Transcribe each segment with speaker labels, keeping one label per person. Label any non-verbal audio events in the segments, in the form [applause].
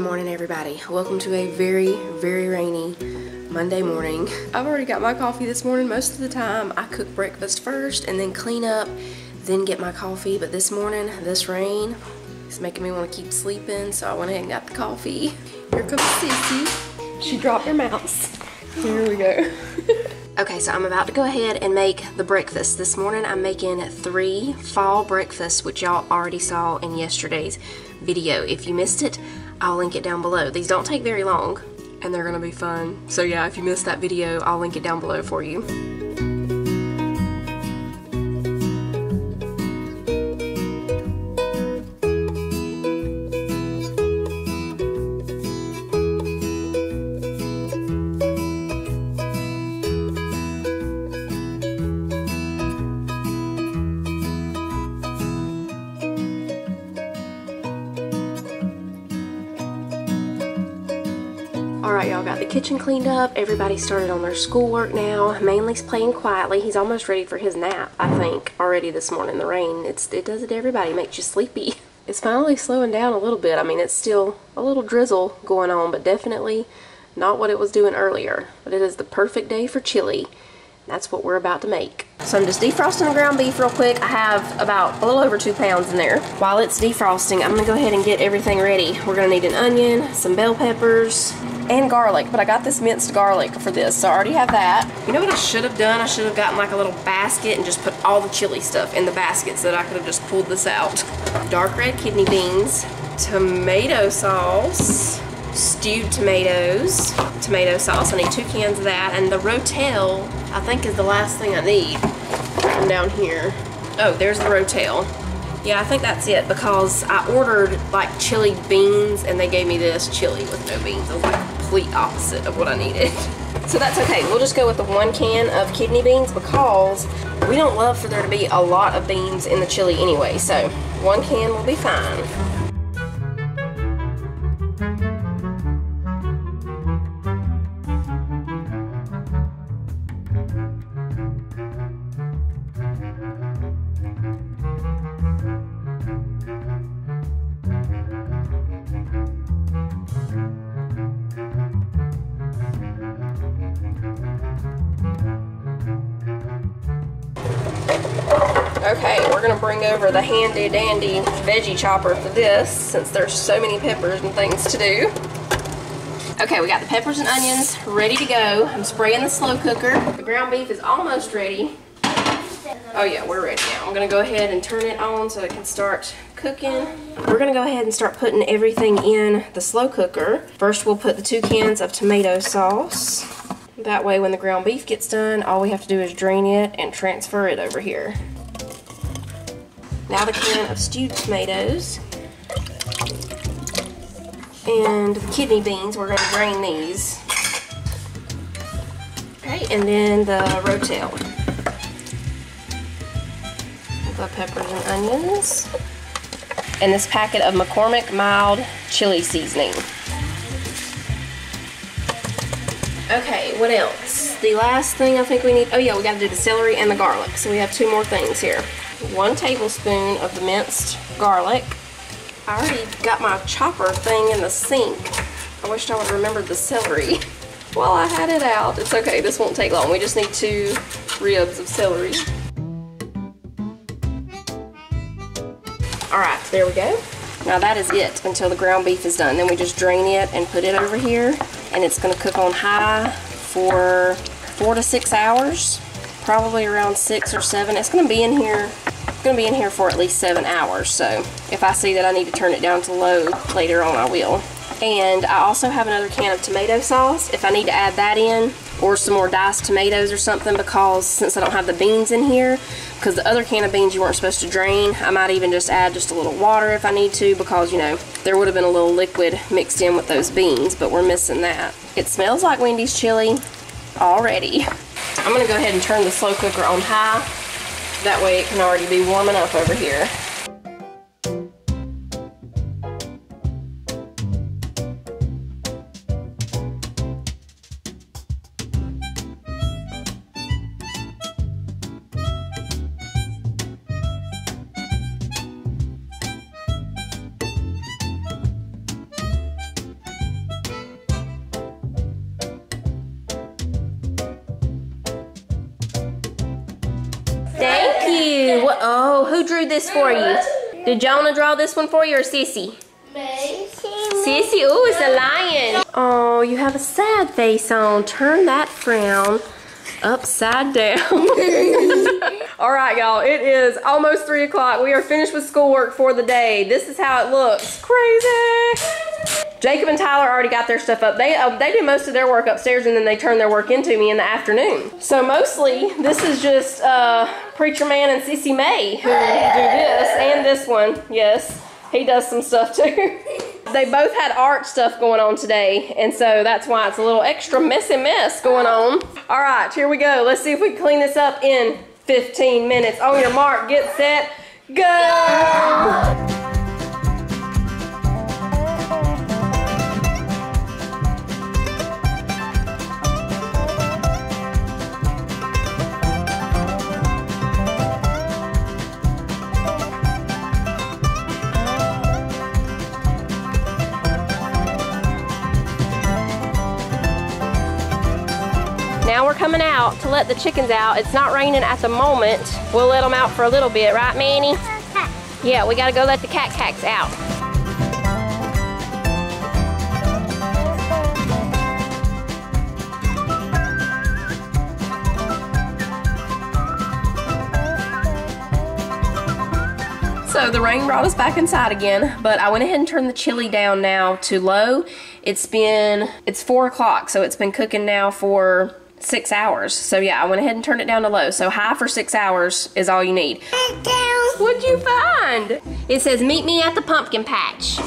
Speaker 1: Good morning, everybody. Welcome to a very, very rainy Monday morning. I've already got my coffee this morning. Most of the time, I cook breakfast first and then clean up, then get my coffee. But this morning, this rain is making me want to keep sleeping, so I went ahead and got the coffee. Here comes Sissy. She dropped her mouse. Here we go. [laughs] Okay, so I'm about to go ahead and make the breakfast. This morning I'm making three fall breakfasts, which y'all already saw in yesterday's video. If you missed it, I'll link it down below. These don't take very long, and they're gonna be fun. So yeah, if you missed that video, I'll link it down below for you. Y'all, got the kitchen cleaned up. Everybody started on their schoolwork now. Manly's playing quietly. He's almost ready for his nap, I think, already this morning. The rain, it's, it does it to everybody. It makes you sleepy. [laughs] It's finally slowing down a little bit. I mean, it's still a little drizzle going on, but definitely not what it was doing earlier. But it is the perfect day for chili. That's what we're about to make. So I'm just defrosting the ground beef real quick. I have about a little over two pounds in there. While it's defrosting, I'm gonna go ahead and get everything ready. We're gonna need an onion, some bell peppers, and garlic, but I got this minced garlic for this, so I already have that. You know what I should have done? I should have gotten like a little basket and just put all the chili stuff in the basket so that I could have just pulled this out. Dark red kidney beans, tomato sauce, stewed tomatoes, tomato sauce. I need two cans of that, and the Rotel, I think is the last thing I need from down here. Oh, there's the Rotel. Yeah, I think that's it because I ordered like chili beans and they gave me this chili with no beans. It was like complete opposite of what I needed. [laughs] So that's okay. We'll just go with the one can of kidney beans because we don't love for there to be a lot of beans in the chili anyway. So one can will be fine. Okay, we're gonna bring over the handy dandy veggie chopper for this since there's so many peppers and things to do. Okay, we got the peppers and onions ready to go. I'm spraying the slow cooker. The ground beef is almost ready. Oh yeah, we're ready now. I'm gonna go ahead and turn it on so it can start cooking. We're gonna go ahead and start putting everything in the slow cooker. First we'll put the two cans of tomato sauce. That way when the ground beef gets done, all we have to do is drain it and transfer it over here. Now the can of stewed tomatoes. And the kidney beans, we're gonna drain these. Okay, and then the rotel. The peppers and onions. And this packet of McCormick mild chili seasoning. Okay, what else? The last thing I think we need, oh yeah, we gotta do the celery and the garlic. So we have two more things here. One tablespoon of the minced garlic. I already got my chopper thing in the sink. I wished I would remembered the celery [laughs] while I had it out. It's okay, this won't take long. We just need two ribs of celery. All right, there we go. Now that is it until the ground beef is done. Then we just drain it and put it over here and it's gonna cook on high for four to six hours, probably around six or seven. It's gonna be in here, it's gonna be in here for at least seven hours. So if I see that I need to turn it down to low later on, I will. And I also have another can of tomato sauce. If I need to add that in or some more diced tomatoes or something because since I don't have the beans in here because the other can of beans you weren't supposed to drain I might even just add just a little water if I need to because you know there would have been a little liquid mixed in with those beans but we're missing that. It smells like Wendy's chili already. I'm gonna go ahead and turn the slow cooker on high. That way it can already be warming up over here What? Oh, who drew this for you? Did Jonah draw this one for you or Sissy? Sissy, ooh, it's a lion. Oh, you have a sad face on. Turn that frown upside down. [laughs] All right, y'all, it is almost three o'clock. We are finished with schoolwork for the day. This is how it looks. Crazy. Jacob and Tyler already got their stuff up. They uh, they do most of their work upstairs and then they turn their work into me in the afternoon. So mostly this is just uh, Preacher Man and Cece May who do this and this one. Yes, he does some stuff too. [laughs] they both had art stuff going on today and so that's why it's a little extra messy mess going on. All right, here we go. Let's see if we can clean this up in 15 minutes. On your mark, get set, go! Out to let the chickens out. It's not raining at the moment. We'll let them out for a little bit, right, Manny? Yeah, we gotta go let the cat cats out. So the rain brought us back inside again, but I went ahead and turned the chili down now to low. It's been, it's four o'clock, so it's been cooking now for six hours. So yeah, I went ahead and turned it down to low. So high for six hours is all you need. What'd you find? It says, meet me at the pumpkin patch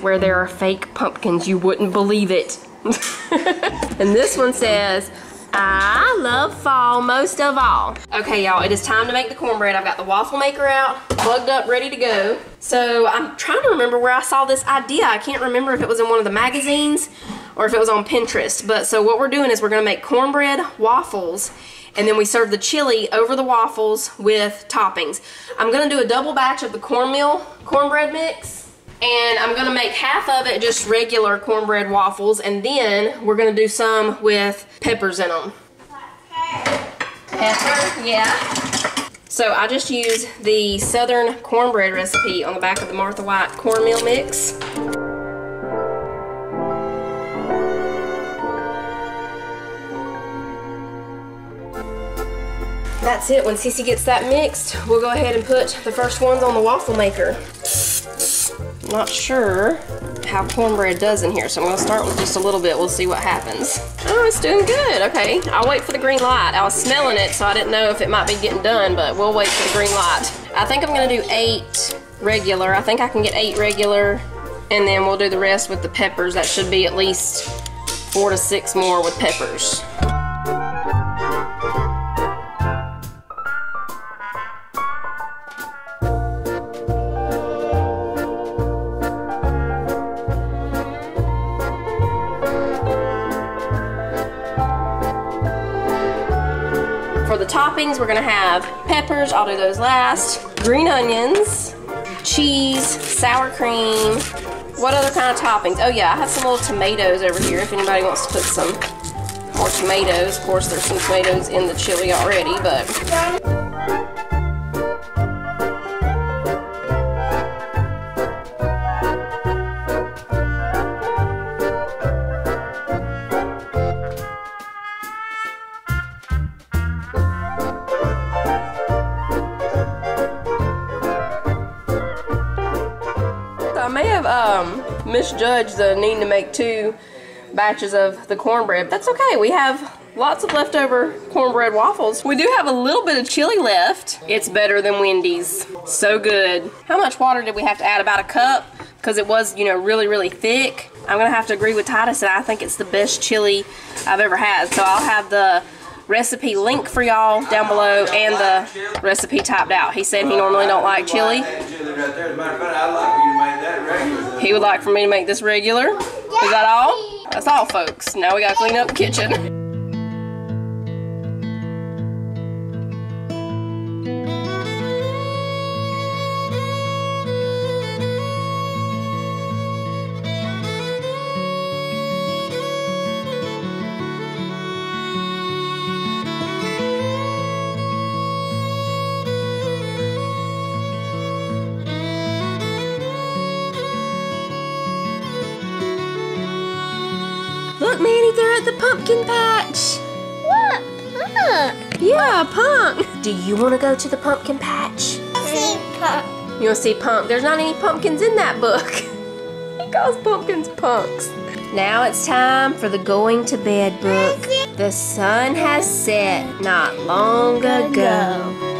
Speaker 1: where there are fake pumpkins. You wouldn't believe it. [laughs] and this one says, I love fall most of all. Okay, y'all, it is time to make the cornbread. I've got the waffle maker out, plugged up, ready to go. So I'm trying to remember where I saw this idea. I can't remember if it was in one of the magazines or if it was on Pinterest. But so what we're doing is we're gonna make cornbread waffles and then we serve the chili over the waffles with toppings. I'm gonna do a double batch of the cornmeal cornbread mix and I'm gonna make half of it just regular cornbread waffles and then we're gonna do some with peppers in them. Pepper, yeah. So I just use the Southern cornbread recipe on the back of the Martha White cornmeal mix. That's it. When Cece gets that mixed, we'll go ahead and put the first ones on the waffle maker. Not sure how cornbread does in here, so I'm gonna start with just a little bit. We'll see what happens. Oh, it's doing good. Okay, I'll wait for the green light. I was smelling it, so I didn't know if it might be getting done, but we'll wait for the green light. I think I'm gonna do eight regular. I think I can get eight regular, and then we'll do the rest with the peppers. That should be at least four to six more with peppers. Toppings, we're gonna have peppers, I'll do those last, green onions, cheese, sour cream. What other kind of toppings? Oh yeah, I have some little tomatoes over here if anybody wants to put some more tomatoes. Of course, there's some tomatoes in the chili already, but I may have um, misjudged the need to make two batches of the cornbread. That's okay. We have lots of leftover cornbread waffles. We do have a little bit of chili left. It's better than Wendy's. So good. How much water did we have to add? About a cup? Because it was, you know, really, really thick. I'm going to have to agree with Titus and I think it's the best chili I've ever had. So I'll have the recipe link for y'all down below and the recipe typed out. He said he normally don't like chili. He would like for me to make this regular. Is that all? That's all, folks. Now we gotta clean up the kitchen. Pumpkin patch.
Speaker 2: What? Look.
Speaker 1: Yeah, Punk. Do you want to go to the pumpkin patch?
Speaker 2: See pop.
Speaker 1: You'll see Punk? There's not any pumpkins in that book. [laughs] he calls pumpkins punks. Now it's time for the going to bed book. The sun has set not long ago.